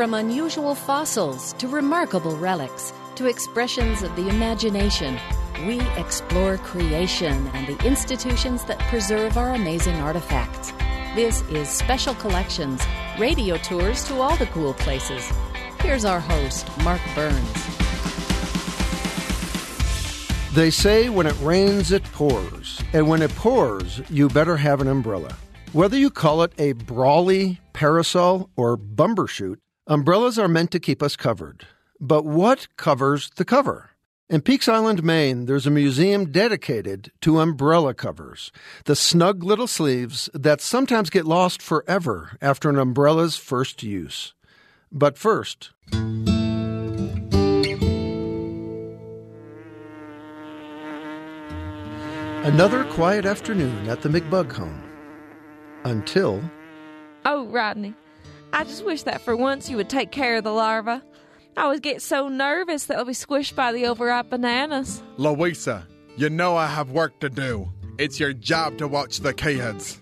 From unusual fossils to remarkable relics to expressions of the imagination, we explore creation and the institutions that preserve our amazing artifacts. This is Special Collections, radio tours to all the cool places. Here's our host, Mark Burns. They say when it rains, it pours. And when it pours, you better have an umbrella. Whether you call it a brolly, parasol, or bumbershoot, umbrellas are meant to keep us covered. But what covers the cover? In Peaks Island, Maine, there's a museum dedicated to umbrella covers, the snug little sleeves that sometimes get lost forever after an umbrella's first use. But first, another quiet afternoon at the McBug home. Until. Oh, Rodney, I just wish that for once you would take care of the larva. I always get so nervous that I'll be squished by the overripe bananas. Louisa, you know I have work to do. It's your job to watch the kids.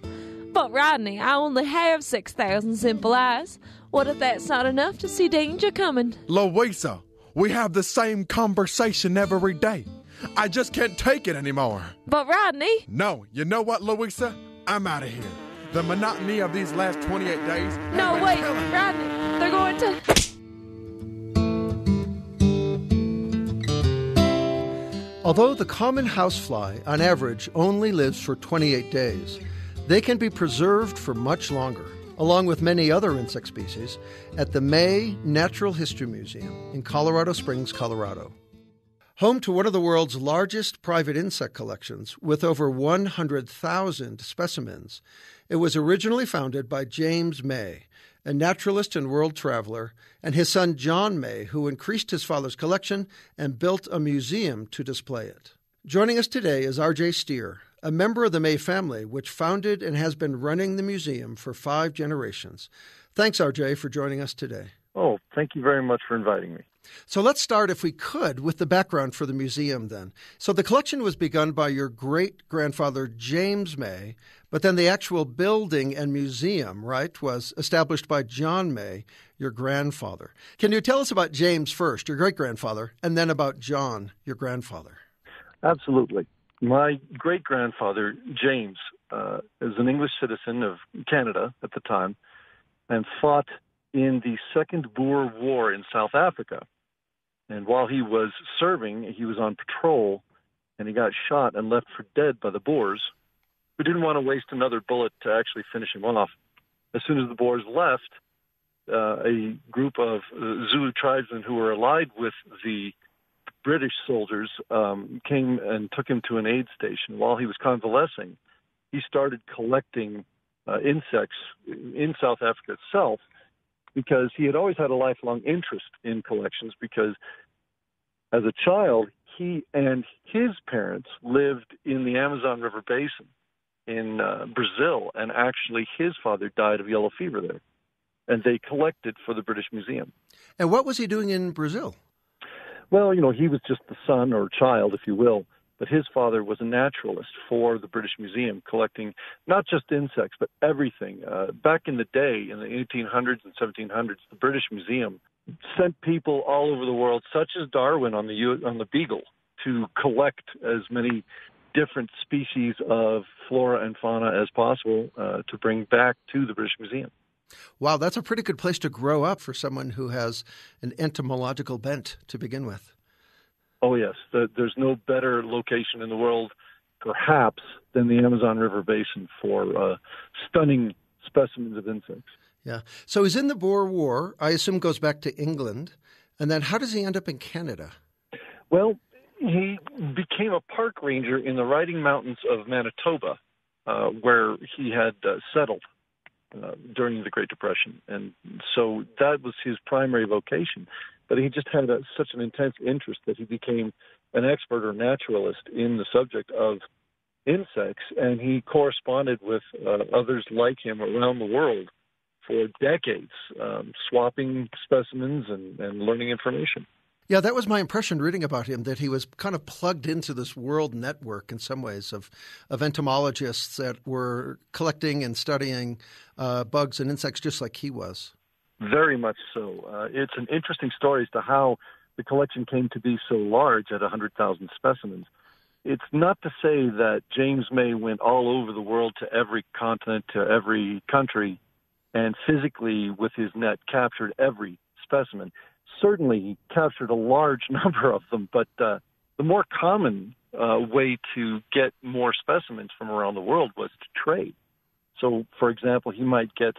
But, Rodney, I only have 6,000 simple eyes. What if that's not enough to see danger coming? Louisa, we have the same conversation every day. I just can't take it anymore. But, Rodney. No, you know what, Louisa? I'm out of here. The monotony of these last 28 days. No, wait, Rodney. They're going to. Although the common housefly, on average, only lives for 28 days, they can be preserved for much longer, along with many other insect species, at the May Natural History Museum in Colorado Springs, Colorado. Home to one of the world's largest private insect collections, with over 100,000 specimens, it was originally founded by James May, a naturalist and world traveler, and his son John May, who increased his father's collection and built a museum to display it. Joining us today is R.J. Steer, a member of the May family, which founded and has been running the museum for five generations. Thanks, R.J., for joining us today. Oh, thank you very much for inviting me. So let's start, if we could, with the background for the museum then. So the collection was begun by your great grandfather, James May, but then the actual building and museum, right, was established by John May, your grandfather. Can you tell us about James first, your great grandfather, and then about John, your grandfather? Absolutely. My great grandfather, James, uh, is an English citizen of Canada at the time and fought in the Second Boer War in South Africa. And while he was serving, he was on patrol and he got shot and left for dead by the Boers, who didn't want to waste another bullet to actually finish him off. As soon as the Boers left, uh, a group of uh, Zulu tribesmen who were allied with the British soldiers um, came and took him to an aid station. While he was convalescing, he started collecting uh, insects in South Africa itself because he had always had a lifelong interest in collections because as a child, he and his parents lived in the Amazon River Basin in uh, Brazil, and actually his father died of yellow fever there. And they collected for the British Museum. And what was he doing in Brazil? Well, you know, he was just the son or child, if you will, but his father was a naturalist for the British Museum, collecting not just insects, but everything. Uh, back in the day, in the 1800s and 1700s, the British Museum sent people all over the world, such as Darwin on the on the Beagle, to collect as many different species of flora and fauna as possible uh, to bring back to the British Museum. Wow, that's a pretty good place to grow up for someone who has an entomological bent to begin with. Oh, yes. The, there's no better location in the world, perhaps, than the Amazon River Basin for uh, stunning specimens of insects. Yeah. So he's in the Boer War. I assume goes back to England. And then how does he end up in Canada? Well, he became a park ranger in the Riding Mountains of Manitoba, uh, where he had uh, settled uh, during the Great Depression, and so that was his primary vocation. But he just had a, such an intense interest that he became an expert or naturalist in the subject of insects, and he corresponded with uh, others like him around the world for decades, um, swapping specimens and, and learning information. Yeah, that was my impression reading about him that he was kind of plugged into this world network in some ways of, of entomologists that were collecting and studying uh, bugs and insects just like he was. Very much so. Uh, it's an interesting story as to how the collection came to be so large at 100,000 specimens. It's not to say that James May went all over the world to every continent, to every country, and physically with his net captured every specimen. Certainly, he captured a large number of them, but uh, the more common uh, way to get more specimens from around the world was to trade. So, for example, he might get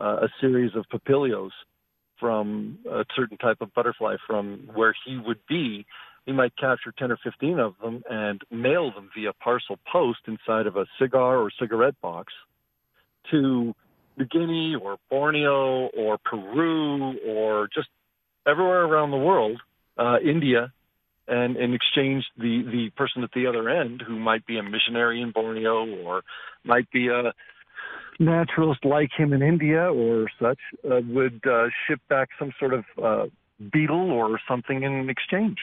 uh, a series of papilios from a certain type of butterfly from where he would be. He might capture 10 or 15 of them and mail them via parcel post inside of a cigar or cigarette box to New Guinea or Borneo or Peru or just everywhere around the world, uh, India, and in exchange the the person at the other end who might be a missionary in Borneo or might be a naturalist like him in India or such uh, would uh, ship back some sort of uh, beetle or something in exchange.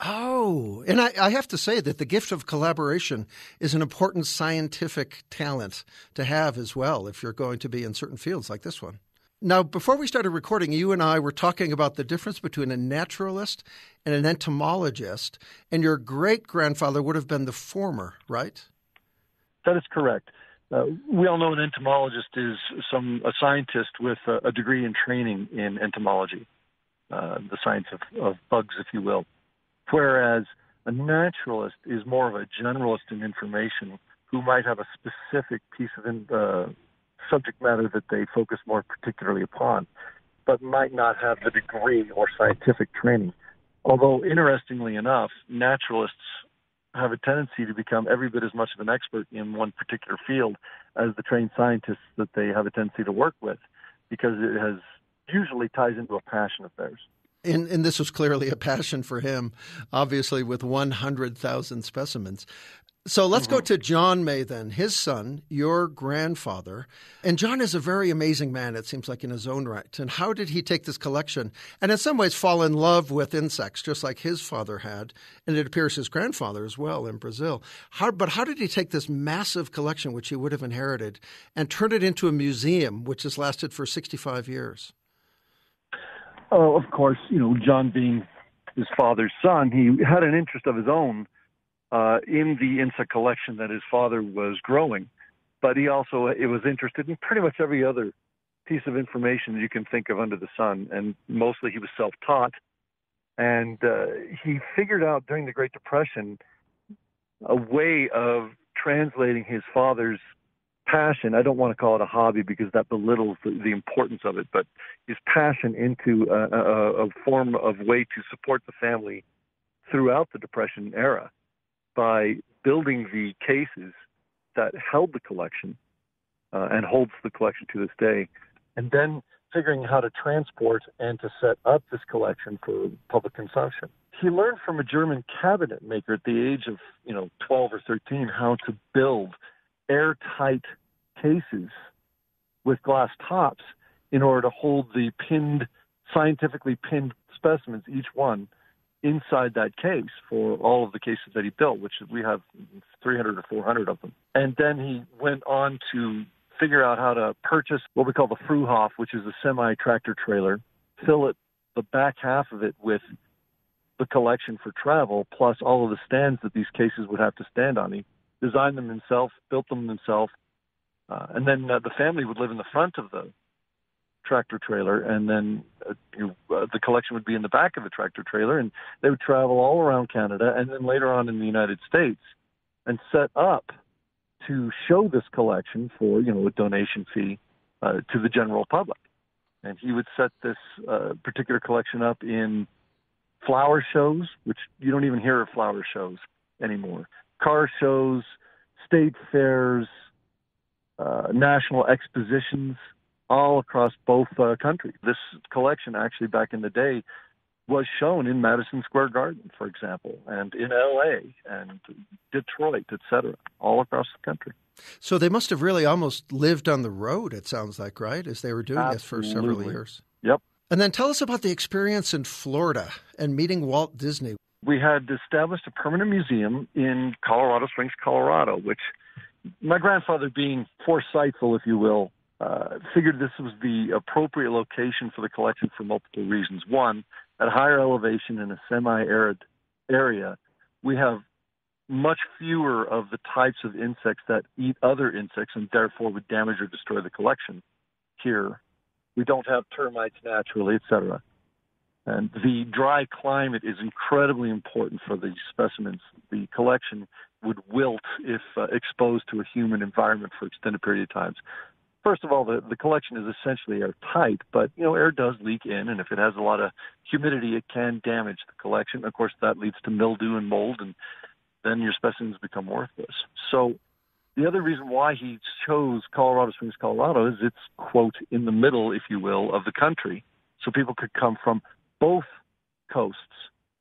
Oh, and I, I, have to say that the gift of collaboration is an important scientific talent to have as well if you're going to be in certain fields like this one. Now, before we started recording, you and I were talking about the difference between a naturalist and an entomologist, and your great grandfather would have been the former, right? That is correct. Uh, we all know an entomologist is some a scientist with a, a degree in training in entomology, uh, the science of, of bugs, if you will. Whereas a naturalist is more of a generalist in information who might have a specific piece of in, uh, subject matter that they focus more particularly upon, but might not have the degree or scientific training. Although, interestingly enough, naturalists have a tendency to become every bit as much of an expert in one particular field as the trained scientists that they have a tendency to work with, because it has usually ties into a passion of theirs. And, and, this was clearly a passion for him, obviously, with 100,000 specimens. So let's mm-hmm. go to John May then, his son, your grandfather. And John is a very amazing man, it seems like, in his own right. And how did he take this collection and, in some ways, fall in love with insects, just like his father had? And it appears his grandfather as well in Brazil. How, but how did he take this massive collection, which he would have inherited, and turn it into a museum, which has lasted for 65 years? Oh, of course, you know, John being his father's son, he had an interest of his own uh, in the insect collection that his father was growing. But he also it was interested in pretty much every other piece of information you can think of under the sun, and mostly he was self-taught. And uh, he figured out during the Great Depression a way of translating his father's passion. I don't want to call it a hobby because that belittles the, the importance of it, but his passion into a, a, a form of way to support the family throughout the Depression era by building the cases that held the collection uh, and holds the collection to this day, and then figuring how to transport and to set up this collection for public consumption. He learned from a German cabinet maker at the age of, you know, 12 or 13 how to build airtight cases with glass tops in order to hold the pinned, scientifically pinned specimens, each one inside that case for all of the cases that he built, which we have 300 or 400 of them. And then he went on to figure out how to purchase what we call the Fruehauf, which is a semi tractor trailer, fill it the back half of it with the collection for travel, plus all of the stands that these cases would have to stand on. He designed them himself, built them himself, uh, and then uh, the family would live in the front of the tractor trailer, and then uh, you, uh, the collection would be in the back of a tractor trailer, and they would travel all around Canada, and then later on in the United States, and set up to show this collection for you know a donation fee uh, to the general public. And he would set this uh, particular collection up in flower shows, which you don't even hear of flower shows anymore, car shows, state fairs, uh, national expositions all across both uh, countries. This collection, actually, back in the day, was shown in Madison Square Garden, for example, and in L.A. and Detroit, etc., all across the country. So they must have really almost lived on the road. It sounds like, right, as they were doing Absolutely. this for several years. Yep. And then tell us about the experience in Florida and meeting Walt Disney. We had established a permanent museum in Colorado Springs, Colorado, which my grandfather, being foresightful, if you will, uh, figured this was the appropriate location for the collection for multiple reasons. One, at higher elevation in a semi-arid area, we have much fewer of the types of insects that eat other insects and therefore would damage or destroy the collection. Here, we don't have termites naturally, etc. And the dry climate is incredibly important for the specimens. The collection would wilt if uh, exposed to a human environment for extended period of times. First of all, the, the collection is essentially airtight, but you know air does leak in, and if it has a lot of humidity, it can damage the collection. Of course, that leads to mildew and mold, and then your specimens become worthless. So the other reason why he chose Colorado Springs, Colorado, is it's quote in the middle, if you will, of the country, so people could come from both coasts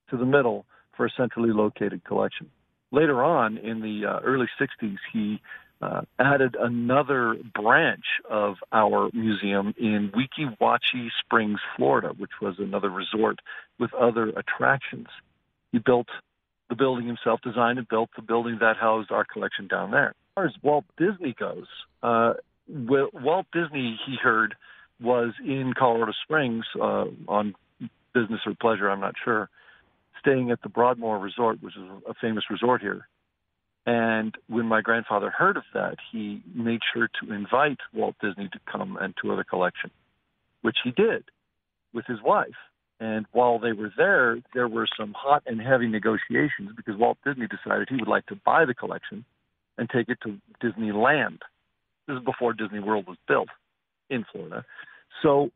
to the middle for a centrally located collection. Later on, in the uh, early 60s, he uh, added another branch of our museum in Weeki Wachee Springs, Florida, which was another resort with other attractions. He built the building himself, designed and built the building that housed our collection down there. As far as Walt Disney goes, uh, Walt Disney, he heard, was in Colorado Springs uh, on business or pleasure, I'm not sure, staying at the Broadmoor Resort, which is a famous resort here. And when my grandfather heard of that, he made sure to invite Walt Disney to come and tour the collection, which he did with his wife. And while they were there, there were some hot and heavy negotiations because Walt Disney decided he would like to buy the collection and take it to Disneyland. This is before Disney World was built in Florida. So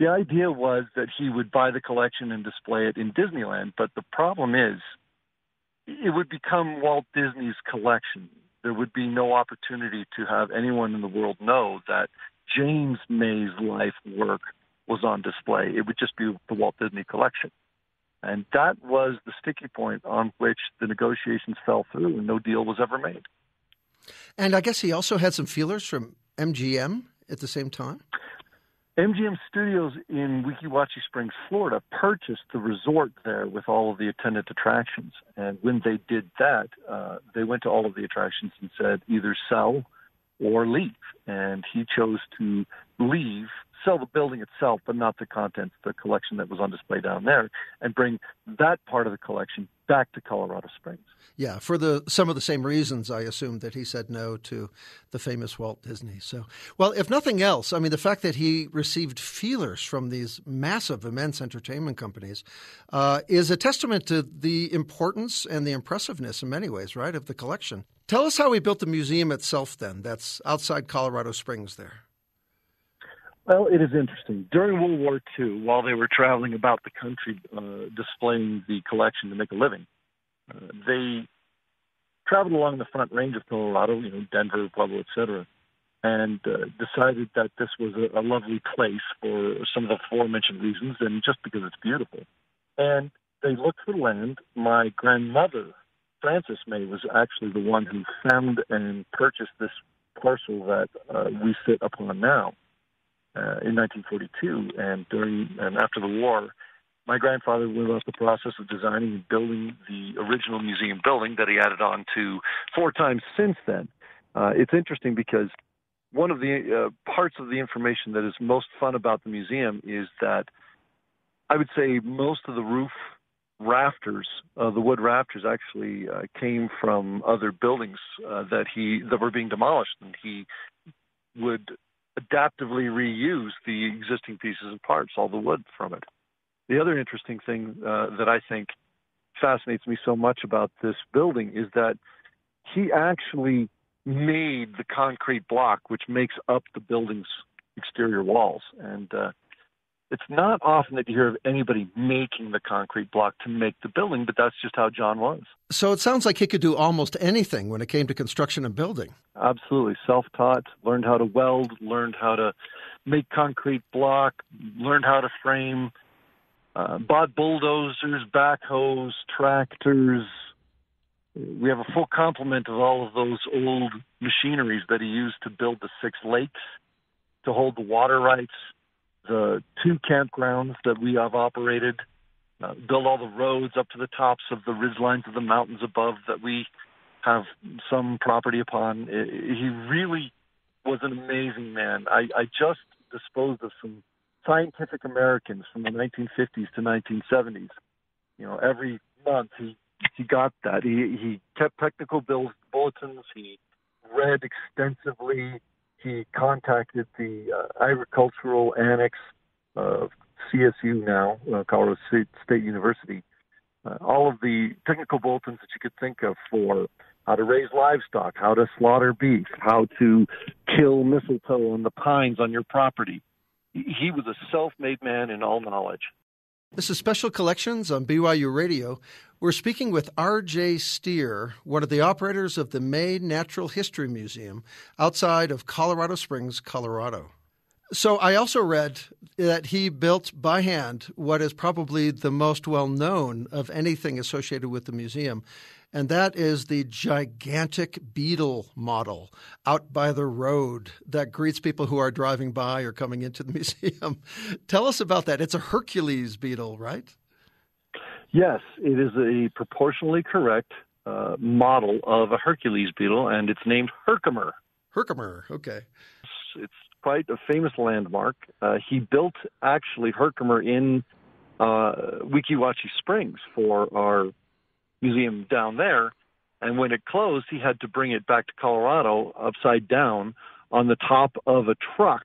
the idea was that he would buy the collection and display it in Disneyland, but the problem is it would become Walt Disney's collection. There would be no opportunity to have anyone in the world know that James May's life work was on display. It would just be the Walt Disney collection. And that was the sticky point on which the negotiations fell through and no deal was ever made. And I guess he also had some feelers from MGM at the same time? MGM Studios in Weeki Wachee Springs, Florida, purchased the resort there with all of the attendant attractions. And when they did that, uh, they went to all of the attractions and said either sell or leave. And he chose to leave, sell the building itself, but not the contents, the collection that was on display down there, and bring that part of the collection back to Colorado Springs. Yeah, for the some of the same reasons, I assume that he said no to the famous Walt Disney. So, well, if nothing else, I mean, the fact that he received feelers from these massive, immense entertainment companies uh, is a testament to the importance and the impressiveness, in many ways, right, of the collection. Tell us how he built the museum itself. Then, that's outside Colorado Springs, there. Well, it is interesting. During World War II, while they were traveling about the country uh, displaying the collection to make a living, uh, they traveled along the front range of Colorado, you know, Denver, Pueblo, etc., and uh, decided that this was a, a lovely place for some of the aforementioned reasons and just because it's beautiful. And they looked for land. My grandmother, Frances May, was actually the one who found and purchased this parcel that uh, we sit upon now uh, in 1942. And during and after the war, my grandfather went about the process of designing and building the original museum building that he added on to four times since then. Uh, it's interesting because one of the uh, parts of the information that is most fun about the museum is that I would say most of the roof rafters, uh, the wood rafters, actually uh, came from other buildings uh, that he that were being demolished, and he would adaptively reuse the existing pieces and parts, all the wood from it. The other interesting thing uh, that I think fascinates me so much about this building is that he actually made the concrete block which makes up the building's exterior walls. And uh, it's not often that you hear of anybody making the concrete block to make the building, but that's just how John was. So it sounds like he could do almost anything when it came to construction and building. Absolutely. Self taught, learned how to weld, learned how to make concrete block, learned how to frame, uh, bought bulldozers, backhoes, tractors. We have a full complement of all of those old machineries that he used to build the six lakes, to hold the water rights, the two campgrounds that we have operated, uh, build all the roads up to the tops of the ridge lines of the mountains above that we have some property upon. He really was an amazing man. I, I just disposed of some Scientific Americans from the 1950s to 1970s. You know, every month he he got that. He he kept technical bills, bulletins. He read extensively. He contacted the uh, agricultural annex of CSU now, uh, Colorado State, University. Uh, all of the technical bulletins that you could think of for how to raise livestock, how to slaughter beef, how to kill mistletoe on the pines on your property. He was a self made man in all knowledge. This is Special Collections on BYU Radio. We're speaking with R.J. Steer, one of the operators of the May Natural History Museum outside of Colorado Springs, Colorado. So I also read that he built by hand what is probably the most well known of anything associated with the museum and that is the gigantic beetle model out by the road that greets people who are driving by or coming into the museum. Tell us about that. It's a Hercules beetle, right? Yes, it is a proportionally correct uh, model of a Hercules beetle, and it's named Herkimer. Herkimer, okay. It's, it's quite a famous landmark. Uh, he built actually Herkimer in uh, Weeki Wachee Springs for our museum down there. And when it closed, he had to bring it back to Colorado upside down on the top of a truck,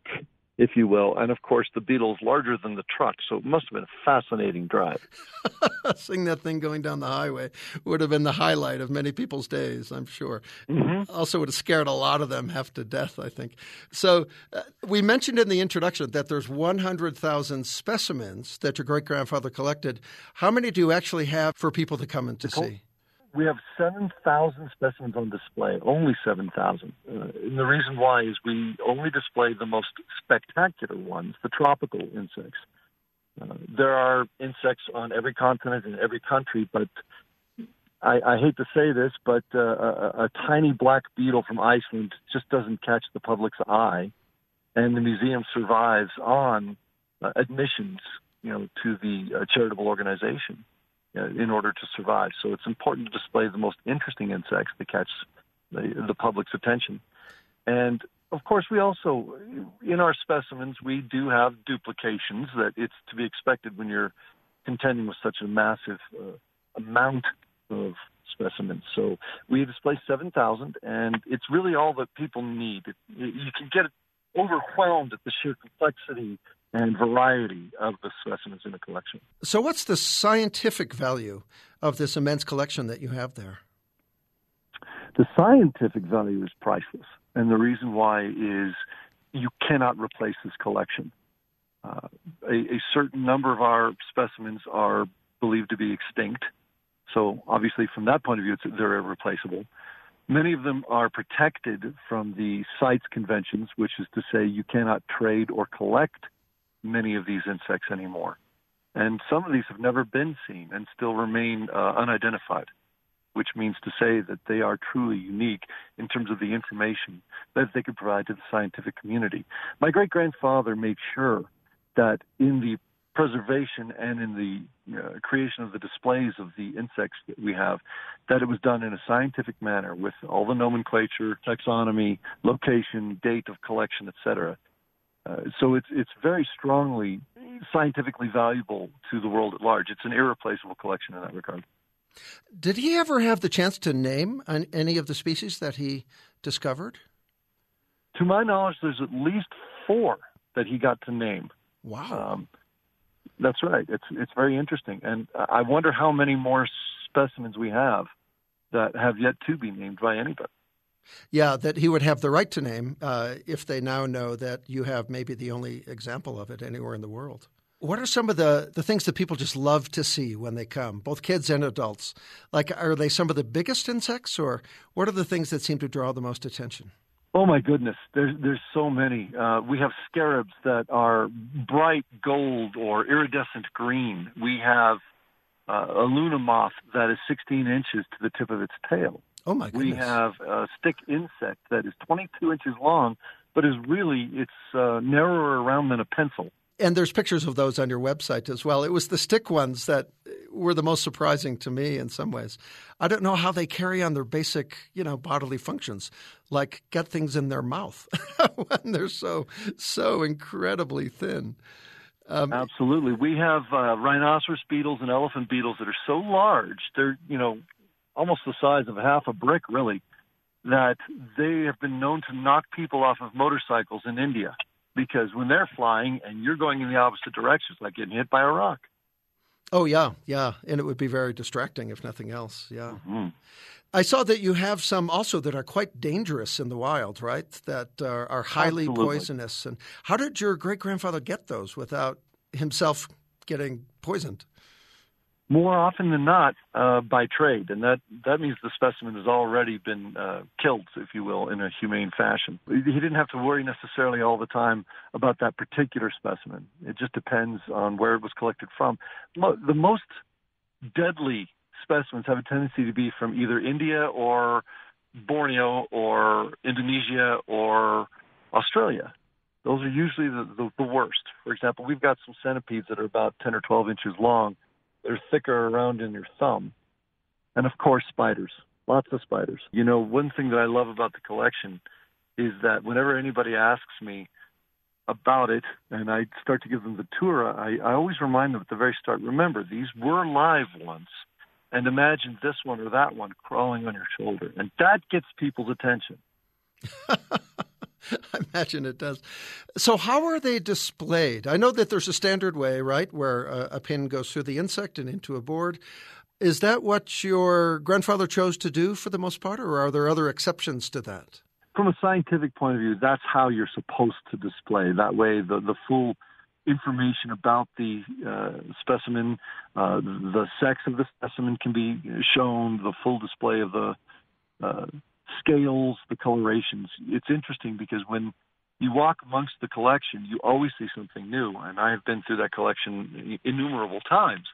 if you will. And of course, the Beetle's larger than the truck, so it must have been a fascinating drive. Seeing that thing going down the highway would have been the highlight of many people's days, I'm sure. Mm-hmm. Also, would have scared a lot of them half to death, I think. So, uh, we mentioned in the introduction that there's 100,000 specimens that your great grandfather collected. How many do you actually have for people to come in to see? We have 7,000 specimens on display, only 7,000. Uh, and the reason why is we only display the most spectacular ones, the tropical insects. Uh, there are insects on every continent in every country, but I, I hate to say this, but uh, a, a tiny black beetle from Iceland just doesn't catch the public's eye, and the museum survives on uh, admissions, you know, to the uh, charitable organization in order to survive. So it's important to display the most interesting insects that catch the, the public's attention. And of course, we also, in our specimens, we do have duplications that it's to be expected when you're contending with such a massive uh, amount of specimens. So we display 7,000, and it's really all that people need. You can get overwhelmed at the sheer complexity and variety of the specimens in the collection. So, what's the scientific value of this immense collection that you have there? The scientific value is priceless. And the reason why is you cannot replace this collection. Uh, a, a, certain number of our specimens are believed to be extinct. So, obviously, from that point of view, they're irreplaceable. Many of them are protected from the CITES conventions, which is to say you cannot trade or collect many of these insects anymore. And some of these have never been seen and still remain uh, unidentified which means to say that they are truly unique in terms of the information that they could provide to the scientific community. My great grandfather made sure that in the preservation and in the uh, creation of the displays of the insects that we have, that it was done in a scientific manner with all the nomenclature, taxonomy, location, date of collection, etc. Uh, so it's it's very strongly scientifically valuable to the world at large. It's an irreplaceable collection in that regard. Did he ever have the chance to name any of the species that he discovered? To my knowledge, there's at least four that he got to name. Wow. Um, that's right. It's it's very interesting, and I wonder how many more specimens we have that have yet to be named by anybody. Yeah, that he would have the right to name uh, if they now know that you have maybe the only example of it anywhere in the world. What are some of the, the things that people just love to see when they come, both kids and adults? Like, are they some of the biggest insects, or what are the things that seem to draw the most attention? Oh my goodness, there's there's so many. Uh, we have scarabs that are bright gold or iridescent green. We have uh, a luna moth that is 16 inches to the tip of its tail. Oh my goodness. We have a stick insect that is 22 inches long, but is really it's uh, narrower around than a pencil and there's pictures of those on your website as well. It was the stick ones that were the most surprising to me in some ways. I don't know how they carry on their basic, you know, bodily functions, like get things in their mouth when they're so so incredibly thin. Um, Absolutely, we have uh, rhinoceros beetles and elephant beetles that are so large they're you know almost the size of half a brick, really, that they have been known to knock people off of motorcycles in India because when they're flying and you're going in the opposite direction, it's like getting hit by a rock. Oh yeah, yeah, and it would be very distracting if nothing else. Yeah. Mm-hmm. I saw that you have some also that are quite dangerous in the wild, right? That are, are highly Absolutely. poisonous. And how did your great grandfather get those without himself getting poisoned? More often than not uh, by trade, and that that means the specimen has already been uh, killed, if you will, in a humane fashion. He didn't have to worry necessarily all the time about that particular specimen. It just depends on where it was collected from. The most deadly specimens have a tendency to be from either India or Borneo or Indonesia or Australia. Those are usually the, the, the worst. For example, we've got some centipedes that are about 10 or 12 inches long they're thicker around in your thumb. And of course, spiders. Lots of spiders. You know, one thing that I love about the collection is that whenever anybody asks me about it and I start to give them the tour, I, I always remind them at the very start remember, these were live once. And imagine this one or that one crawling on your shoulder. And that gets people's attention. I imagine it does. So, how are they displayed? I know that there's a standard way, right, where a, a, pin goes through the insect and into a board. Is that what your grandfather chose to do for the most part, or are there other exceptions to that? From a scientific point of view, that's how you're supposed to display. That way, the, the full information about the uh, specimen, uh, the sex of the specimen can be shown, the full display of the uh, scales, the colorations. It's interesting because when you walk amongst the collection, you always see something new. And I have been through that collection innumerable times.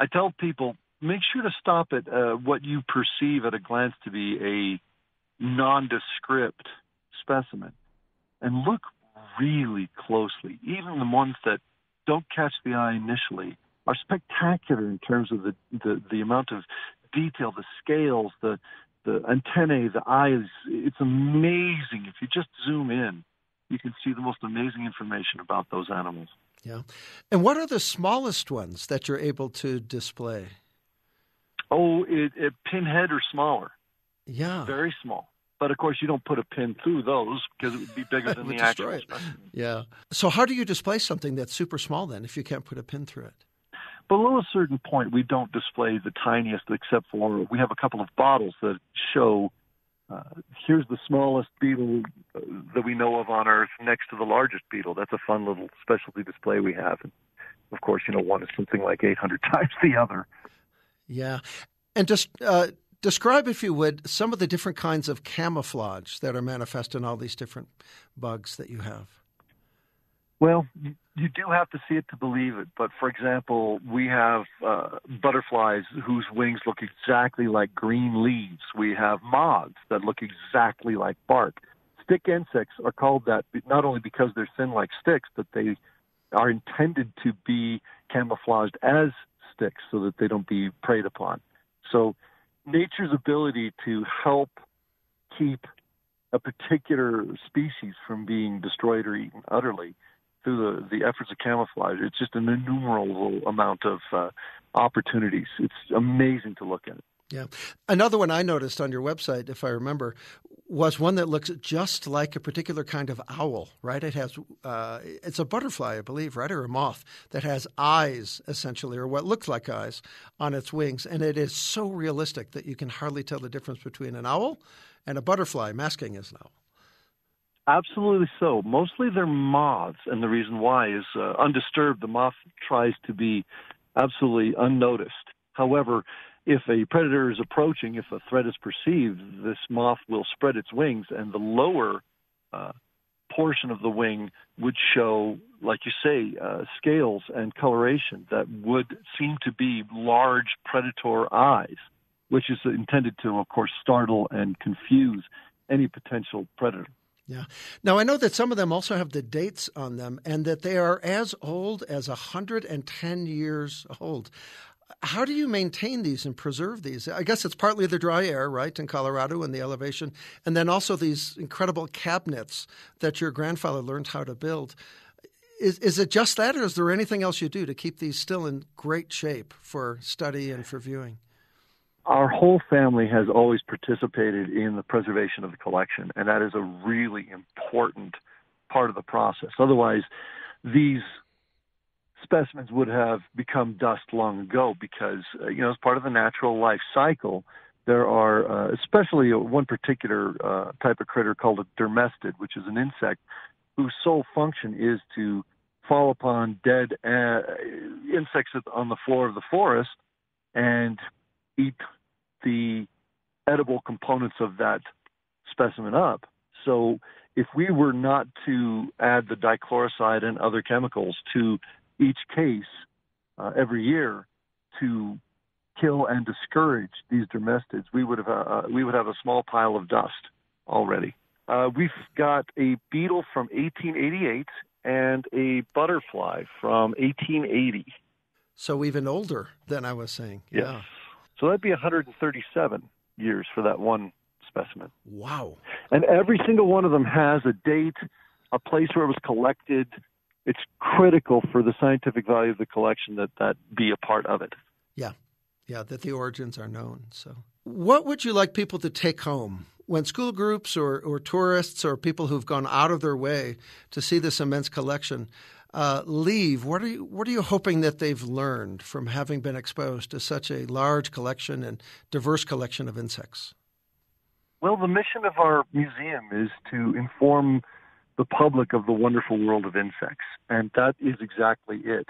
I tell people, make sure to stop at uh, what you perceive at a glance to be a nondescript specimen and look really closely. Even the ones that don't catch the eye initially are spectacular in terms of the, the, the amount of detail, the scales, the, the antennae, the eyes. It's amazing. If you just zoom in, you can see the most amazing information about those animals. Yeah. And what are the smallest ones that you're able to display? Oh, it, it pinhead or smaller. Yeah. Very small. But of course, you don't put a pin through those because it would be bigger than the actual specimen. Yeah. So, how do you display something that's super small then if you can't put a pin through it? Below a certain point, we don't display the tiniest, except for we have a couple of bottles that show uh, here's the smallest beetle uh, that we know of on Earth next to the largest beetle. That's a fun little specialty display we have. And of course, you know, one is something like 800 times the other. Yeah. And just uh, describe, if you would, some of the different kinds of camouflage that are manifest in all these different bugs that you have. Well, you do have to see it to believe it. But for example, we have uh, butterflies whose wings look exactly like green leaves. We have moths that look exactly like bark. Stick insects are called that not only because they're thin like sticks, but they are intended to be camouflaged as sticks so that they don't be preyed upon. So nature's ability to help keep a particular species from being destroyed or eaten utterly through the, the efforts of camouflage. It's just an innumerable amount of uh, opportunities. It's amazing to look at. Yeah. Another one I noticed on your website, if I remember, was one that looks just like a particular kind of owl, right? It has, uh, it's a butterfly, I believe, right? Or a moth that has eyes, essentially, or what looks like eyes on its wings. And it is so realistic that you can hardly tell the difference between an owl and a butterfly masking as an owl. Absolutely so. Mostly they're moths, and the reason why is uh, undisturbed. The moth tries to be absolutely unnoticed. However, if a predator is approaching, if a threat is perceived, this moth will spread its wings, and the lower uh, portion of the wing would show, like you say, uh, scales and coloration that would seem to be large predator eyes, which is intended to, of course, startle and confuse any potential predator. Yeah. Now, I know that some of them also have the dates on them and that they are as old as 110 years old. How do you maintain these and preserve these? I guess it's partly the dry air, right, in Colorado and the elevation, and then also these incredible cabinets that your grandfather learned how to build. Is, is it just that, or is there anything else you do to keep these still in great shape for study and for viewing? Our whole family has always participated in the preservation of the collection, and that is a really important part of the process. Otherwise, these specimens would have become dust long ago because, uh, you know, as part of the natural life cycle, there are, uh, especially one particular uh, type of critter called a dermestid, which is an insect whose sole function is to fall upon dead uh, insects on the floor of the forest and eat the edible components of that specimen up. So if we were not to add the dichloroside and other chemicals to each case uh, every year to kill and discourage these dermestids, we would have uh, we would have a small pile of dust already. Uh, we've got a beetle from 1888 and a butterfly from 1880. So even older than I was saying. Yes. Yeah. So that'd be 137 years for that one specimen. Wow. And every single one of them has a date, a place where it was collected. It's critical for the scientific value of the collection that that be a part of it. Yeah. Yeah, that the origins are known. So, what would you like people to take home when school groups or, or tourists or people who've gone out of their way to see this immense collection uh, leave? What are you What are you hoping that they've learned from having been exposed to such a large collection and diverse collection of insects? Well, the mission of our museum is to inform the public of the wonderful world of insects, and that is exactly it.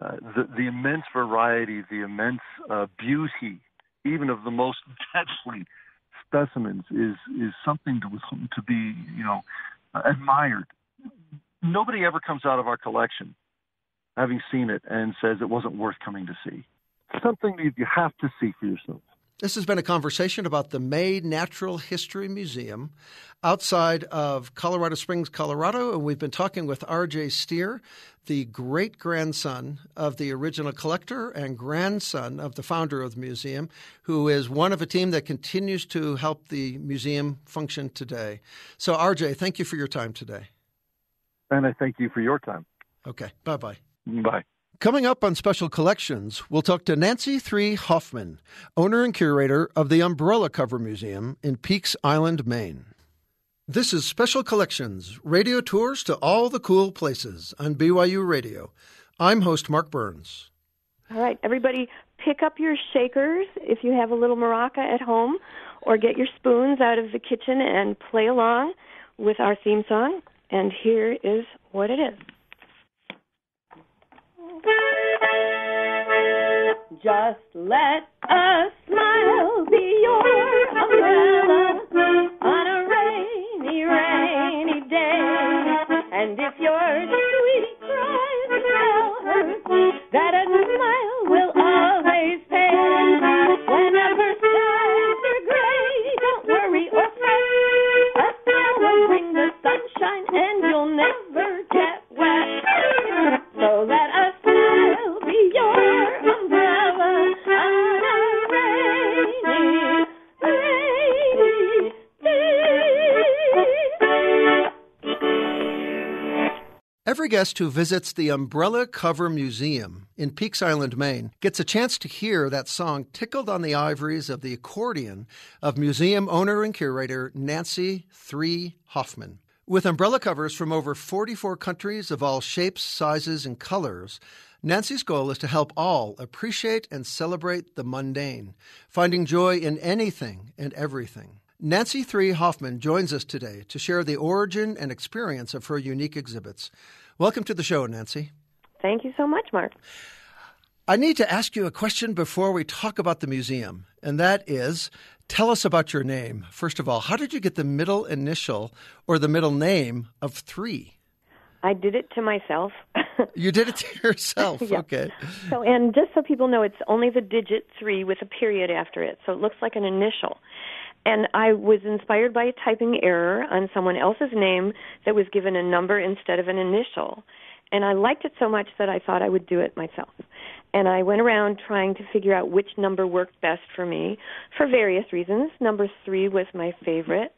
Uh, the, the immense variety, the immense uh, beauty, even of the most deadly specimens, is is something to to be you know admired. Nobody ever comes out of our collection having seen it and says it wasn't worth coming to see. Something that you have to see for yourself. This has been a conversation about the May Natural History Museum outside of Colorado Springs, Colorado. And we've been talking with R.J. Steer, the great grandson of the original collector and grandson of the founder of the museum, who is one of a team that continues to help the museum function today. So, R.J., thank you for your time today. And I thank you for your time. Okay. Bye bye. Bye. Coming up on Special Collections, we'll talk to Nancy Three Hoffman, owner and curator of the Umbrella Cover Museum in Peaks Island, Maine. This is Special Collections, radio tours to all the cool places on BYU Radio. I'm host Mark Burns. All right, everybody, pick up your shakers if you have a little maraca at home, or get your spoons out of the kitchen and play along with our theme song. And here is what it is. Just let a smile be your guest who visits the Umbrella Cover Museum in Peaks Island, Maine, gets a chance to hear that song tickled on the ivories of the accordion of museum owner and curator Nancy Three Hoffman. With umbrella covers from over 44 countries of all shapes, sizes, and colors, Nancy's goal is to help all appreciate and celebrate the mundane, finding joy in anything and everything. Nancy Three Hoffman joins us today to share the origin and experience of her unique exhibits. Welcome to the show, Nancy. Thank you so much, Mark. I need to ask you a question before we talk about the museum, and that is tell us about your name. First of all, how did you get the middle initial or the middle name of three? I did it to myself. you did it to yourself. Yeah. Okay. So, and just so people know, it's only the digit three with a period after it, so it looks like an initial. And I was inspired by a typing error on someone else's name that was given a number instead of an initial. And I liked it so much that I thought I would do it myself. And I went around trying to figure out which number worked best for me for various reasons. Number three was my favorite.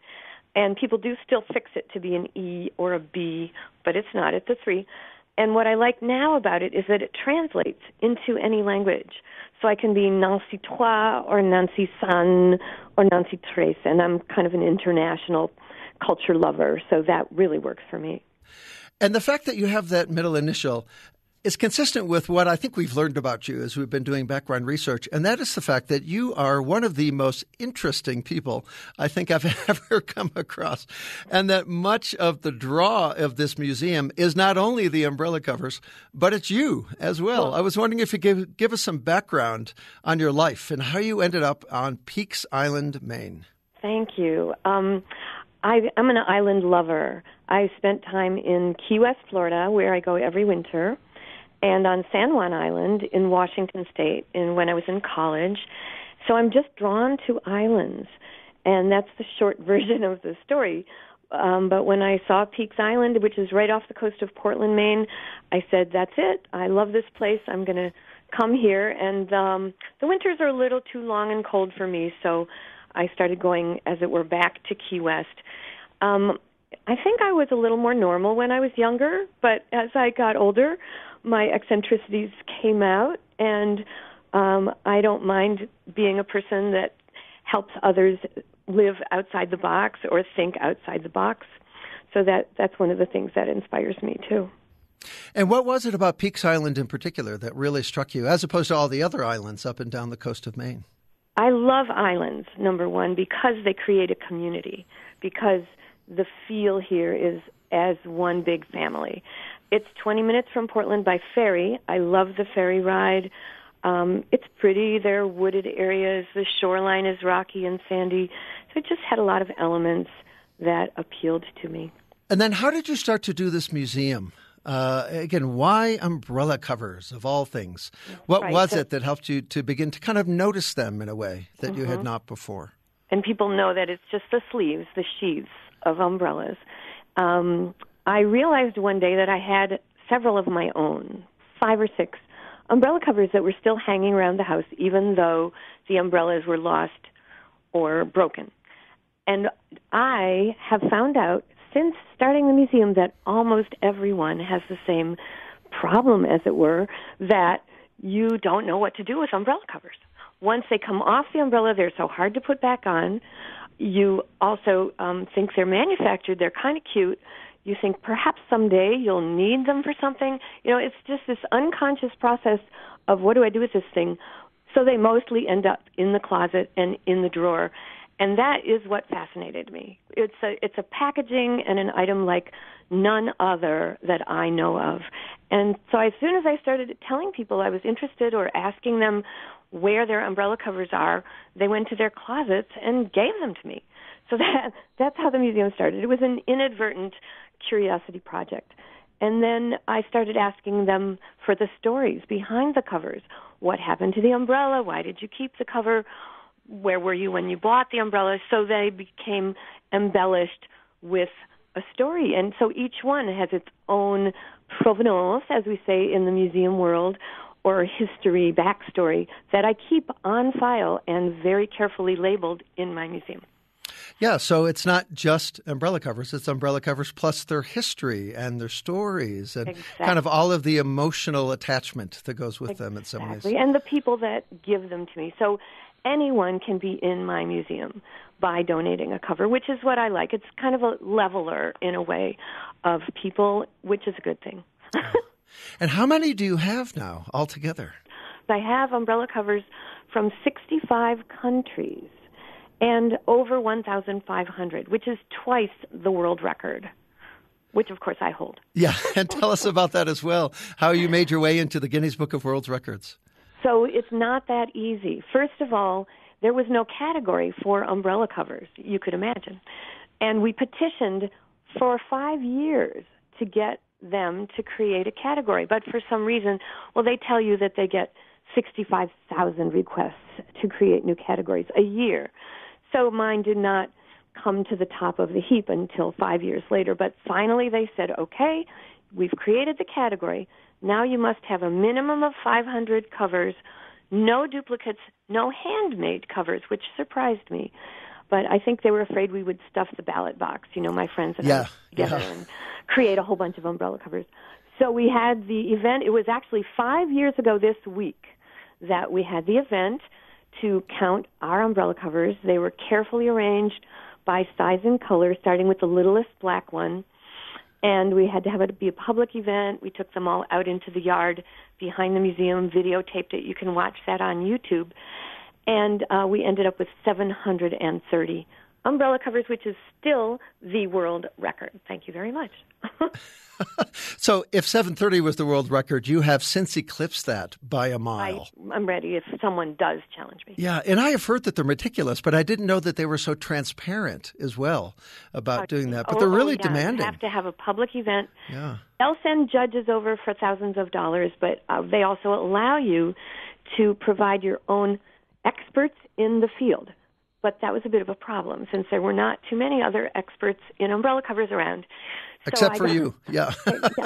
And people do still fix it to be an E or a B, but it's not. It's a three. And what I like now about it is that it translates into any language. So I can be Nancy Toi or Nancy San or Nancy Trace, and I'm kind of an international culture lover, so that really works for me. And the fact that you have that middle initial is consistent with what I think we've learned about you as we've been doing background research, and that is the fact that you are one of the most interesting people I think I've ever come across, and that much of the draw of this museum is not only the umbrella covers, but it's you as well. well I was wondering if you could give us some background on your life and how you ended up on Peaks Island, Maine. Thank you. Um, I, I'm an island lover. I spent time in Key West, Florida, where I go every winter and on San Juan Island in Washington State in when I was in college. So I'm just drawn to islands, and that's the short version of the story. Um, but when I saw Peaks Island, which is right off the coast of Portland, Maine, I said, "That's it. I love this place. I'm going to come here." And um, the winters are a little too long and cold for me, so I started going, as it were, back to Key West. Um, I think I was a little more normal when I was younger, but as I got older, my eccentricities came out, and um, I don't mind being a person that helps others live outside the box or think outside the box. So that that's one of the things that inspires me too. And what was it about Peaks Island in particular that really struck you, as opposed to all the other islands up and down the coast of Maine? I love islands, number one, because they create a community, because the feel here is as one big family. It's 20 minutes from Portland by ferry. I love the ferry ride. Um, it's pretty. There are wooded areas. The shoreline is rocky and sandy. So it just had a lot of elements that appealed to me. And then, how did you start to do this museum? Uh, again, why umbrella covers of all things? What right. was so, it that helped you to begin to kind of notice them in a way that mm-hmm. you had mm-hmm. not before? And people know that it's just the sleeves, the sheaths of umbrellas. Um, I realized one day that I had several of my own, five or six umbrella covers that were still hanging around the house, even though the umbrellas were lost or broken. And I have found out since starting the museum that almost everyone has the same problem, as it were, that you don't know what to do with umbrella covers. Once they come off the umbrella, they're so hard to put back on. You also um, think they're manufactured, they're kind of cute, you think perhaps someday you'll need them for something. You know, it's just this unconscious process of what do I do with this thing? So they mostly end up in the closet and in the drawer. And that is what fascinated me. It's a it's a packaging and an item like none other that I know of. And so as soon as I started telling people I was interested or asking them where their umbrella covers are, they went to their closets and gave them to me. So that that's how the museum started. It was an inadvertent curiosity project. And then I started asking them for the stories behind the covers. What happened to the umbrella? Why did you keep the cover? Where were you when you bought the umbrella? So they became embellished with a story. And so each one has its own provenance, as we say in the museum world, or history, backstory that I keep on file and very carefully labeled in my museum. Yeah, so it's not just umbrella covers, it's umbrella covers plus their history and their stories and exactly. kind of all of the emotional attachment that goes with exactly. them in some ways. And the people that give them to me. So anyone can be in my museum by donating a cover, which is what I like. It's kind of a leveler in a way of people, which is a good thing. and how many do you have now altogether? I have umbrella covers from 65 countries and over 1,500, which is twice the world record, which of course I hold. Yeah, and tell us about that as well. How you made your way into the Guinness Book of World Records. So it's not that easy. First of all, there was no category for umbrella covers, you could imagine. And we petitioned for five years to get them to create a category. But for some reason, well, they tell you that they get 65,000 requests to create new categories a year. So mine did not come to the top of the heap until five years later. But finally, they said, okay, we've created the category. Now you must have a minimum of 500 covers, no duplicates, no handmade covers, which surprised me. But I think they were afraid we would stuff the ballot box, you know, my friends and Yeah, I together yeah. and create a whole bunch of umbrella covers. So we had the event, it was actually five years ago this week that we had the event to count our umbrella covers. They were carefully arranged by size and color, starting with the littlest black one. And we had to have it be a public event. We took them all out into the yard behind the museum, videotaped it. You can watch that on YouTube. And uh, we ended up with 730 umbrella covers, which is still the world record. Thank you very much. So if 730 was the world record, you have since eclipsed that by a mile. I'm ready if someone does challenge me. yeah, and I have heard that they're meticulous, but I didn't know that they were so transparent as well about doing that. But Oh, they're oh, really yeah. demanding. You have to have a public event. Yeah. They'll send judges over for thousands of dollars, but uh, they also allow you to provide your own experts in the field. But that was a bit of a problem since there were not too many other experts in umbrella covers around. So Except I for got- you. Yeah.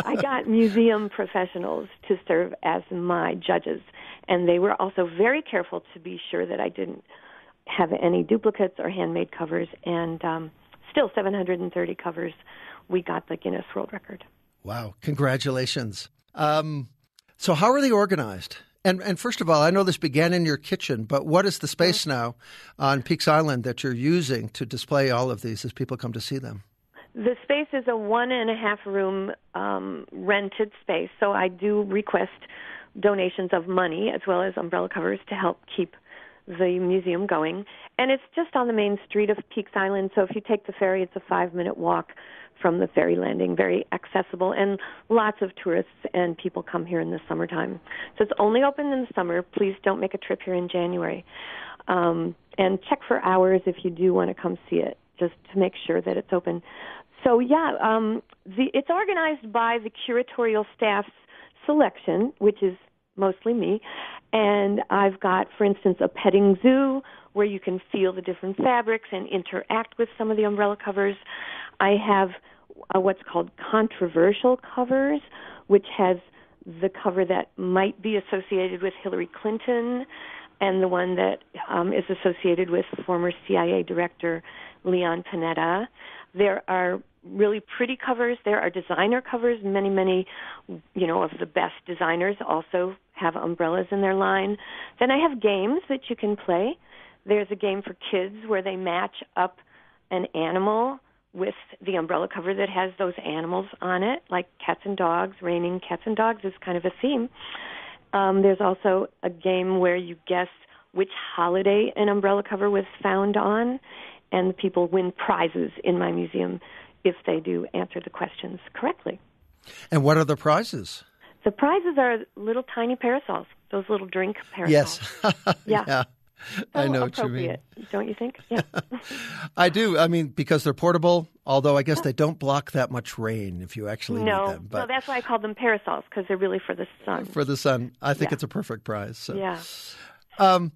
I got museum professionals to serve as my judges, and they were also very careful to be sure that I didn't have any duplicates or handmade covers. And um, still, 730 covers. We got the Guinness World Record. Wow, congratulations. Um, so, how are they organized? And, and first of all, I know this began in your kitchen, but what is the space now on Peaks Island that you're using to display all of these as people come to see them? The space is a one and a half room um, rented space, so I do request donations of money as well as umbrella covers to help keep the museum going. And it's just on the main street of Peaks Island, so if you take the ferry, it's a five minute walk from the ferry landing, very accessible, and lots of tourists and people come here in the summertime. So it's only open in the summer. Please don't make a trip here in January. Um, and check for hours if you do want to come see it, just to make sure that it's open. So yeah, um, the, it's organized by the curatorial staff's selection, which is mostly me. And I've got, for instance, a petting zoo where you can feel the different fabrics and interact with some of the umbrella covers. I have uh, what's called controversial covers, which has the cover that might be associated with Hillary Clinton and the one that um, is associated with former CIA Director Leon Panetta. There are really pretty covers. There are designer covers. Many, many, you know, of the best designers also have umbrellas in their line. Then I have games that you can play. There's a game for kids where they match up an animal with the umbrella cover that has those animals on it, like cats and dogs. Raining cats and dogs is kind of a theme. Um, there's also a game where you guess which holiday an umbrella cover was found on, and people win prizes in my museum if they do answer the questions correctly. And what are the prizes? The prizes are little tiny parasols, those little drink parasols. Yes. Yeah. yeah. I know what you mean. don't you think? Yeah. I do. I mean, because they're portable, although I guess they don't block that much rain if you actually no, need them. no, that's why I call them parasols because they're really for the sun. for the sun, I think Yeah. it's a perfect prize. So. yeah. Um,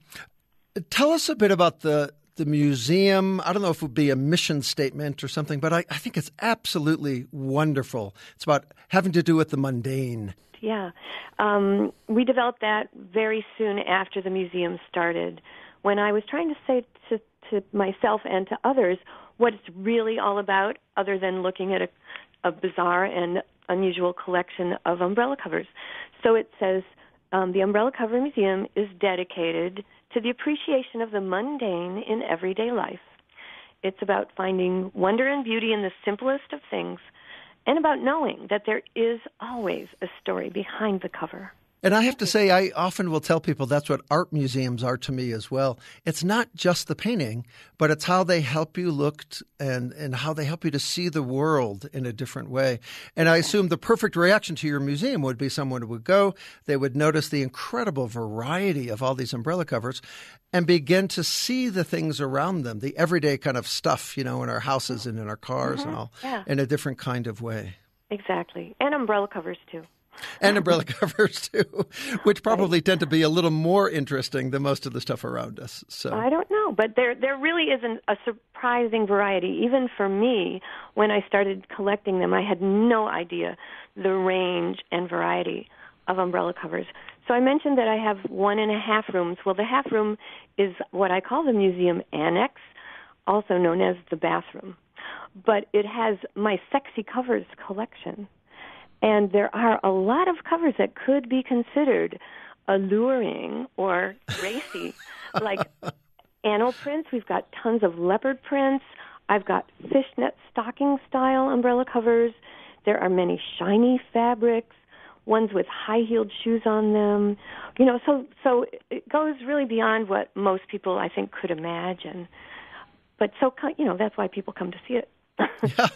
tell us a bit about the the museum. I don't know if it would be a mission statement or something, but I, I think it's absolutely wonderful. It's about having to do with the mundane. Yeah. Um, we developed that very soon after the museum started. When I was trying to say to, to myself and to others what it's really all about, other than looking at a, a bizarre and unusual collection of umbrella covers. So it says um, the Umbrella Cover Museum is dedicated to the appreciation of the mundane in everyday life. It's about finding wonder and beauty in the simplest of things and about knowing that there is always a story behind the cover. And I have to say, I often will tell people that's what art museums are to me as well. It's not just the painting, but it's how they help you look t- and, and how they help you to see the world in a different way. And I assume the perfect reaction to your museum would be someone who would go, they would notice the incredible variety of all these umbrella covers and begin to see the things around them, the everyday kind of stuff, you know, in our houses and in our cars mm-hmm. and all, Yeah. in a different kind of way. Exactly. And umbrella covers, too. And umbrella covers too, which probably tend to be a little more interesting than most of the stuff around us. So I don't know, but there there really isn't a surprising variety. Even for me, when I started collecting them, I had no idea the range and variety of umbrella covers. So I mentioned that I have one and a half rooms. Well, the half room is what I call the museum annex, also known as the bathroom. But it has my sexy covers collection. And there are a lot of covers that could be considered alluring or racy, like animal prints. We've got tons of leopard prints. I've got fishnet stocking style umbrella covers. There are many shiny fabrics, ones with high heeled shoes on them. You know, so so it goes really beyond what most people I think could imagine. But so you know, that's why people come to see it. yeah,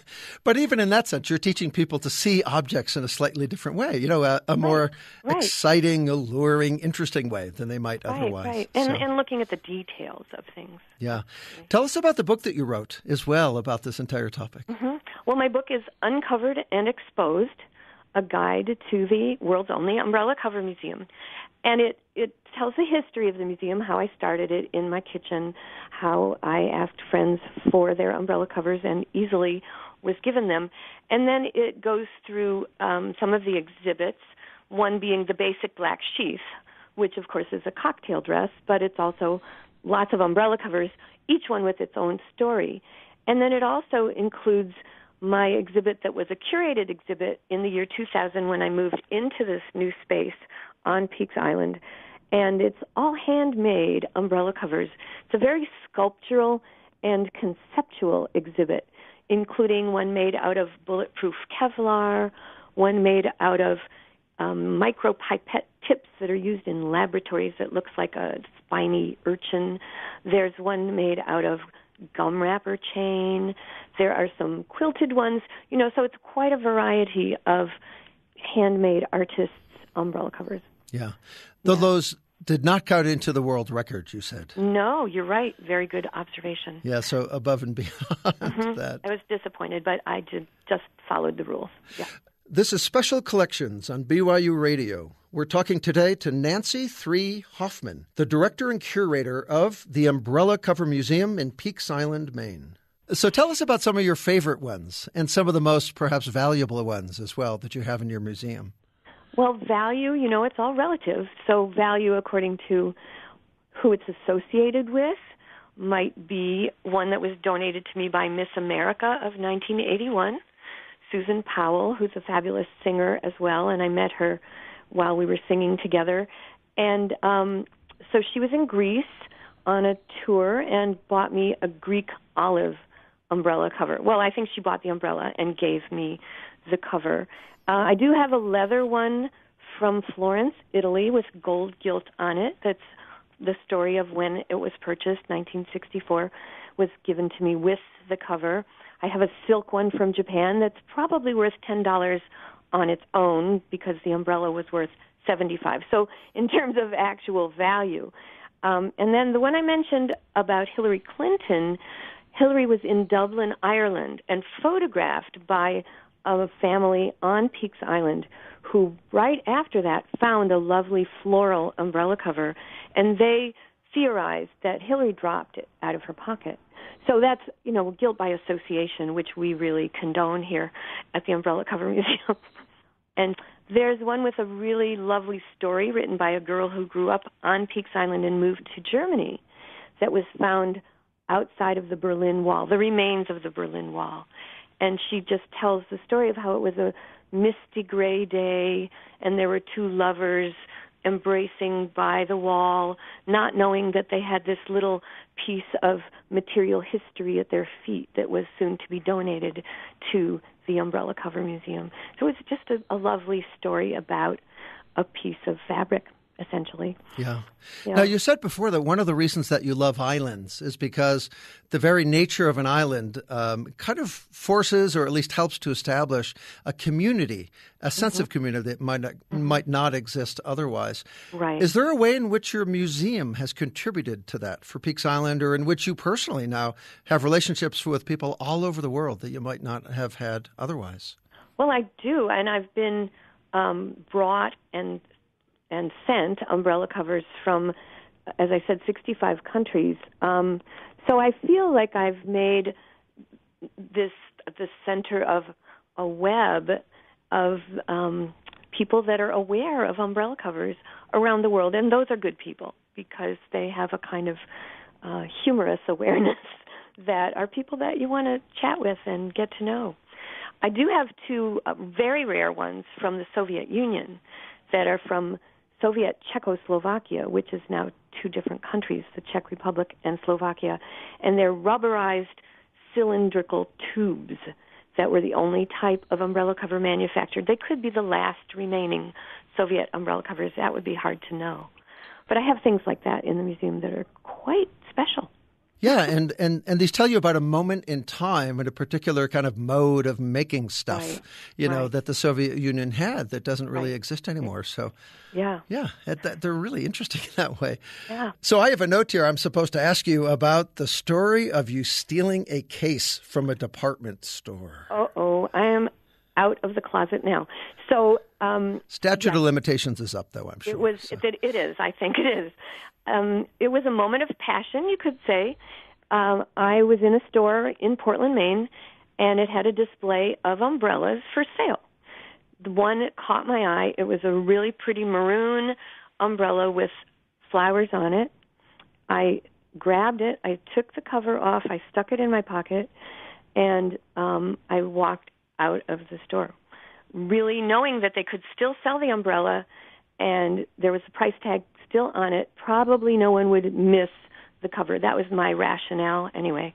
but even in that sense, you're teaching people to see objects in a slightly different way. You know, a, a more right. exciting, alluring, interesting way than they might right, otherwise. Right, and, So, and looking at the details of things. yeah, tell us about the book that you wrote as well about this entire topic. hmm Well, my book is Uncovered and Exposed: A Guide to the World's Only Umbrella Cover Museum, and it it tells the history of the museum, how I started it in my kitchen, how I asked friends for their umbrella covers and easily was given them, and then it goes through um, some of the exhibits. One being the basic black sheath, which of course is a cocktail dress, but it's also lots of umbrella covers, each one with its own story. And then it also includes my exhibit that was a curated exhibit in the year 2000 when I moved into this new space on Peaks Island. And it's all handmade umbrella covers. It's a very sculptural and conceptual exhibit, including one made out of bulletproof Kevlar, one made out of um, micropipette tips that are used in laboratories that looks like a spiny urchin. There's one made out of gum wrapper chain. There are some quilted ones. You know, so it's quite a variety of handmade artists' umbrella covers. Yeah, though those did not count into the world record. You said. No, you're right. Very good observation. Yeah, so above and beyond Mhm. that. I was disappointed, but I did, just followed the rules. Yeah. This is Special Collections on BYU Radio. We're talking today to Nancy Three Hoffman, the director and curator of the Umbrella Cover Museum in Peaks Island, Maine. So tell us about some of your favorite ones and some of the most perhaps valuable ones as well that you have in your museum. Well, value, you know, it's all relative. So, value according to who it's associated with might be one that was donated to me by Miss America of 1981, Susan Powell, who's a fabulous singer as well, and I met her while we were singing together. And um, so she was in Greece on a tour and bought me a Greek olive umbrella cover. Well, I think she bought the umbrella and gave me the cover. Uh, I do have a leather one from Florence, Italy, with gold gilt on it. That's the story of when it was purchased, 1964, was given to me with the cover. I have a silk one from Japan that's probably worth ten dollars on its own because the umbrella was worth 75. So in terms of actual value. Um, and then the one I mentioned about Hillary Clinton, Hillary was in Dublin, Ireland, and photographed by a family on Peaks Island who, right after that, found a lovely floral umbrella cover, and they theorized that Hillary dropped it out of her pocket. So that's, you know, guilt by association, which we really condone here at the Umbrella Cover Museum. and there's one with a really lovely story written by a girl who grew up on Peaks Island and moved to Germany that was found outside of the Berlin Wall, the remains of the Berlin Wall. And she just tells the story of how it was a misty gray day and there were two lovers embracing by the wall, not knowing that they had this little piece of material history at their feet that was soon to be donated to the Umbrella Cover Museum. So it's just a, a lovely story about a piece of fabric, essentially. Yeah. Yeah. Now, you said before that one of the reasons that you love islands is because the very nature of an island um, kind of forces or at least helps to establish a community, a sense of community that might not, might not exist otherwise. Right. Is there a way in which your museum has contributed to that for Peaks Island or in which you personally now have relationships with people all over the world that you might not have had otherwise? Well, I do, and I've been um, brought and and sent umbrella covers from, as I said, 65 countries. Um, so I feel like I've made this the center of a web of um, people that are aware of umbrella covers around the world, and those are good people because they have a kind of uh, humorous awareness that are people that you want to chat with and get to know. I do have two uh, very rare ones from the Soviet Union that are from Soviet Czechoslovakia, which is now two different countries, the Czech Republic and Slovakia, and they're rubberized cylindrical tubes that were the only type of umbrella cover manufactured. They could be the last remaining Soviet umbrella covers. That would be hard to know. But I have things like that in the museum that are quite special. Yeah, and, and, and these tell you about a moment in time and a particular kind of mode of making stuff, Right, you know, right. that the Soviet Union had that doesn't really Right. exist anymore. So, Yeah, yeah, that, they're really interesting in that way. yeah. So I have a note here. I'm supposed to ask you about the story of you stealing a case from a department store. Uh oh, I am out of the closet now. So um, Statute of limitations is up, though. I'm sure. It was. so. It, it is. I think it is. Um, it was a moment of passion, you could say. Um, I was in a store in Portland, Maine, and it had a display of umbrellas for sale. The one that caught my eye. It was a really pretty maroon umbrella with flowers on it. I grabbed it. I took the cover off. I stuck it in my pocket, and um, I walked out of the store, really knowing that they could still sell the umbrella, and there was a price tag still on it. Probably no one would miss the cover. That was my rationale, anyway.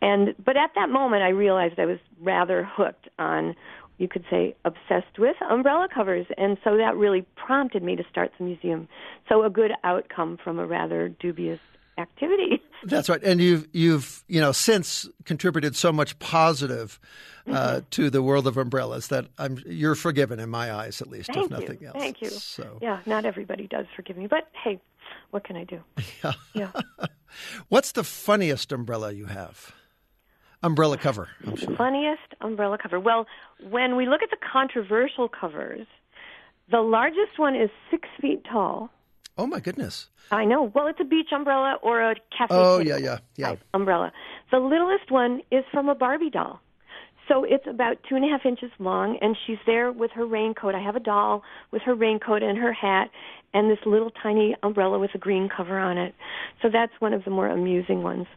And but at that moment, I realized I was rather hooked on. You could say obsessed with umbrella covers, and so that really prompted me to start the museum. So a good outcome from a rather dubious activity. That's right, and you've you've you know since contributed so much positive Mm-hmm. uh, to the world of umbrellas that I'm you're forgiven in my eyes, at least, Thank if nothing you. else. Thank you. So, Yeah, not everybody does forgive me, but hey, what can I do? Yeah. Yeah. what's the funniest umbrella you have? Umbrella cover, sure. Funniest umbrella cover. Well, when we look at the controversial covers, the largest one is six feet tall. Oh my goodness! I know. Well, it's a beach umbrella or a cafe. Oh yeah, yeah, yeah. umbrella. The littlest one is from a Barbie doll. So it's about two and a half inches long, and she's there with her raincoat. I have a doll with her raincoat and her hat, and this little tiny umbrella with a green cover on it. So that's one of the more amusing ones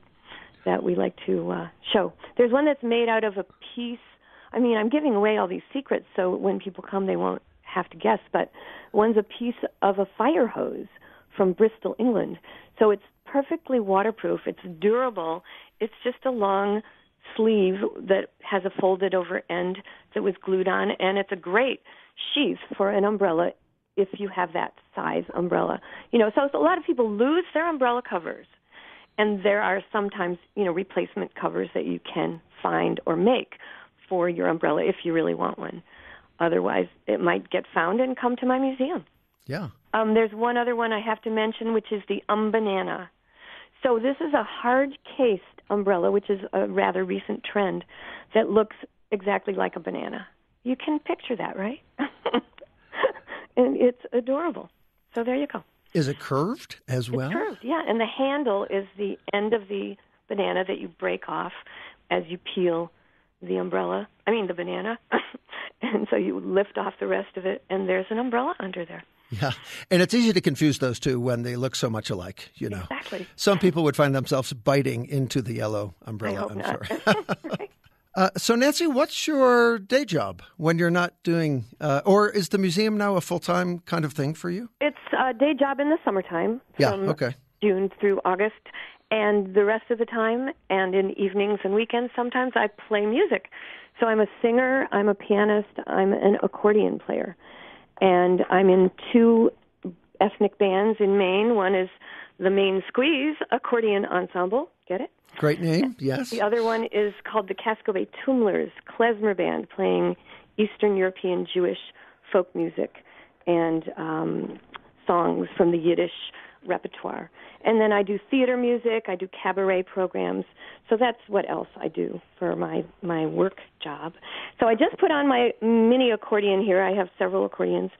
that we like to uh, show. There's one that's made out of a piece. I mean, I'm giving away all these secrets, so when people come, they won't have to guess. But one's a piece of a fire hose from Bristol, England. So it's perfectly waterproof. It's durable. It's just a long sleeve that has a folded over end that was glued on, and it's a great sheath for an umbrella if you have that size umbrella. You know, so a lot of people lose their umbrella covers, and there are sometimes you know replacement covers that you can find or make for your umbrella if you really want one. Otherwise, it might get found and come to my museum. Yeah. Um, there's one other one I have to mention, which is the Um Banana. So this is a hard cased umbrella, which is a rather recent trend that looks exactly like a banana. You can picture that, right? and it's adorable. So there you go. Is it curved as well? It's curved, yeah. And the handle is the end of the banana that you break off as you peel the umbrella. I mean, the banana. and so you lift off the rest of it, and there's an umbrella under there. Yeah, and it's easy to confuse those two when they look so much alike. You know, Exactly. some people would find themselves biting into the yellow umbrella. I hope am not. sorry. uh, so, Nancy, what's your day job when you're not doing, uh, or is the museum now a full time kind of thing for you? It's a day job in the summertime Yeah. Okay. June through August, and the rest of the time, and in evenings and weekends, sometimes I play music. So I'm a singer, I'm a pianist, I'm an accordion player, and I'm in two ethnic bands in Maine. One is the Maine Squeeze Accordion Ensemble. Get it? Great name. Yes. The other one is called the Casco Bay Tummlers Klezmer Band, playing Eastern European Jewish folk music and um, songs from the Yiddish repertoire. And then I do theater music, I do cabaret programs. So that's what else I do for my my work job. So I just put on my mini accordion here. I have several accordions.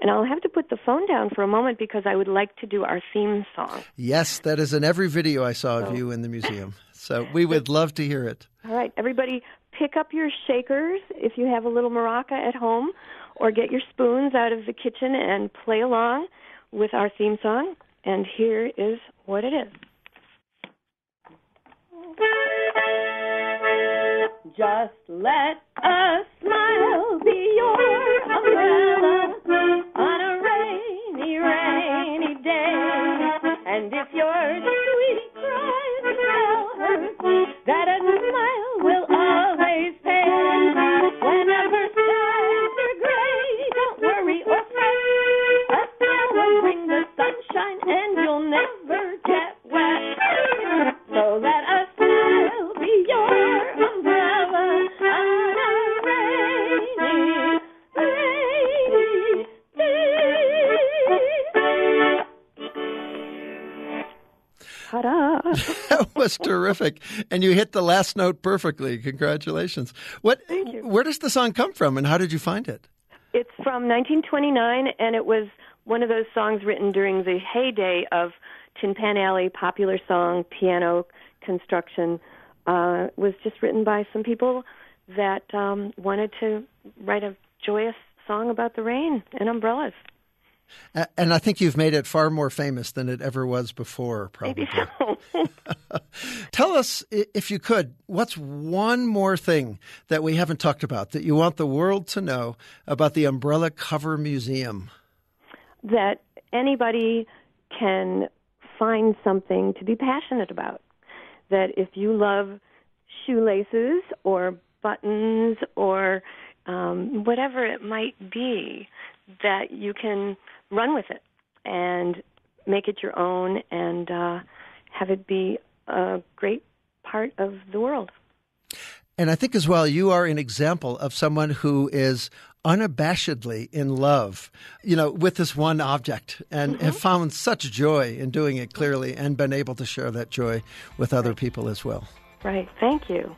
And I'll have to put the phone down for a moment because I would like to do our theme song. Yes, that is in every video I saw Oh. of you in the museum. So we would love to hear it. All right, everybody, pick up your shakers if you have a little maraca at home, or get your spoons out of the kitchen and play along with our theme song. And here is what it is. Just let a smile be your umbrella on a rainy, rainy day. And if your sweetie cries, tell her that a smile and you'll never get wet. So let a smile be your umbrella on a rainy, rainy day. Ta-da! That was terrific. And you hit the last note perfectly. Congratulations. What Thank you. where does the song come from and how did you find it? It's from 1929, and it was one of those songs written during the heyday of Tin Pan Alley, popular song, piano construction. Uh, was just written by some people that um, wanted to write a joyous song about the rain and umbrellas. And I think you've made it far more famous than it ever was before, probably. Maybe so. Tell us, if you could, what's one more thing that we haven't talked about that you want the world to know about the Umbrella Cover Museum? That anybody can find something to be passionate about. That if you love shoelaces or buttons or um, whatever it might be, that you can run with it and make it your own and uh, have it be a great part of the world. And I think as well, you are an example of someone who is unabashedly in love, you know, with this one object and mm-hmm. have found such joy in doing it clearly and been able to share that joy with other people as well. Right. Thank you.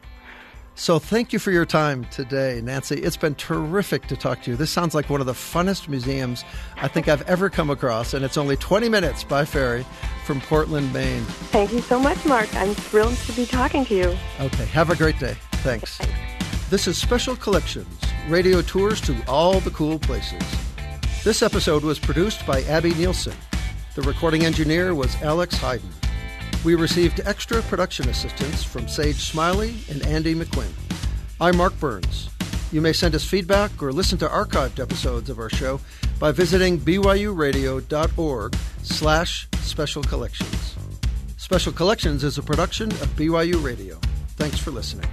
So thank you for your time today, Nancy. It's been terrific to talk to you. This sounds like one of the funnest museums I think I've ever come across, and it's only 20 minutes by ferry from Portland, Maine. Thank you so much, Mark. I'm thrilled to be talking to you. Okay, have a great day. Thanks. This is Special Collections, radio tours to all the cool places. This episode was produced by Abby Nielsen. The recording engineer was Alex Hayden. We received extra production assistance from Sage Smiley and Andy McQuinn. I'm Mark Burns. You may send us feedback or listen to archived episodes of our show by visiting byuradio.org slash special collections. Special Collections is a production of BYU Radio. Thanks for listening.